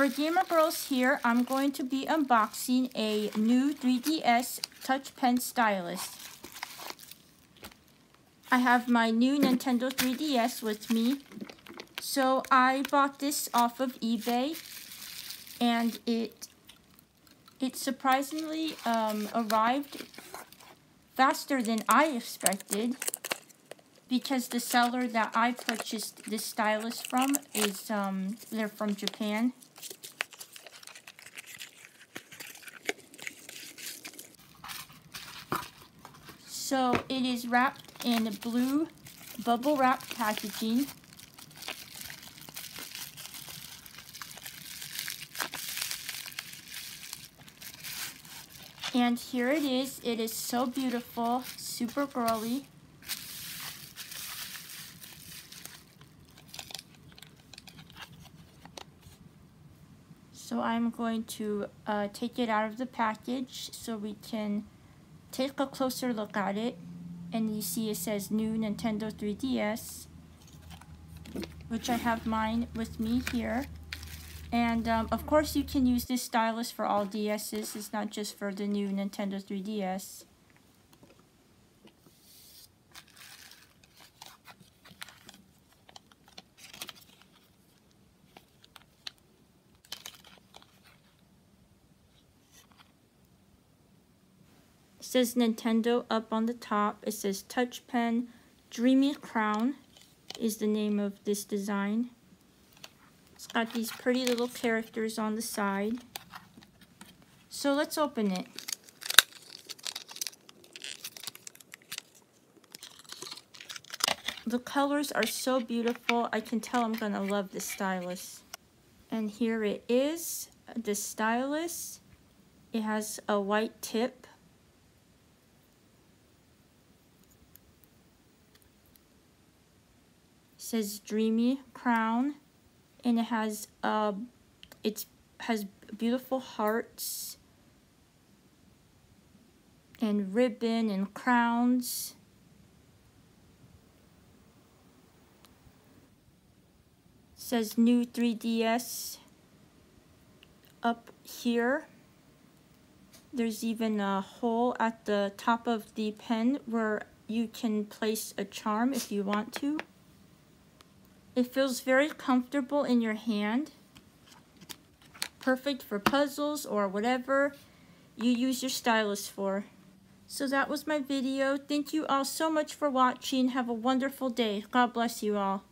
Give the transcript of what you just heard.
4GamerGirlz here, I'm going to be unboxing a new 3DS Touch Pen Stylus. I have my new Nintendo 3DS with me. So I bought this off of eBay and it it surprisingly um, arrived faster than I expected because the seller that I purchased this stylus from is, um, they're from Japan. So it is wrapped in blue bubble wrap packaging. And here it is. It is so beautiful, super girly. So I'm going to uh, take it out of the package so we can take a closer look at it. And you see it says new Nintendo 3DS, which I have mine with me here. And um, of course you can use this stylus for all DS's, it's not just for the new Nintendo 3DS. It says Nintendo up on the top. It says Touch Pen Dreamy Crown is the name of this design. It's got these pretty little characters on the side. So let's open it. The colors are so beautiful. I can tell I'm going to love this stylus. And here it is, the stylus. It has a white tip. It says Dreamy Crown and it has uh, it has beautiful hearts and ribbon and crowns. It says new 3DS up here. There's even a hole at the top of the pen where you can place a charm if you want to. It feels very comfortable in your hand. Perfect for puzzles or whatever you use your stylus for. So that was my video. Thank you all so much for watching. Have a wonderful day. God bless you all.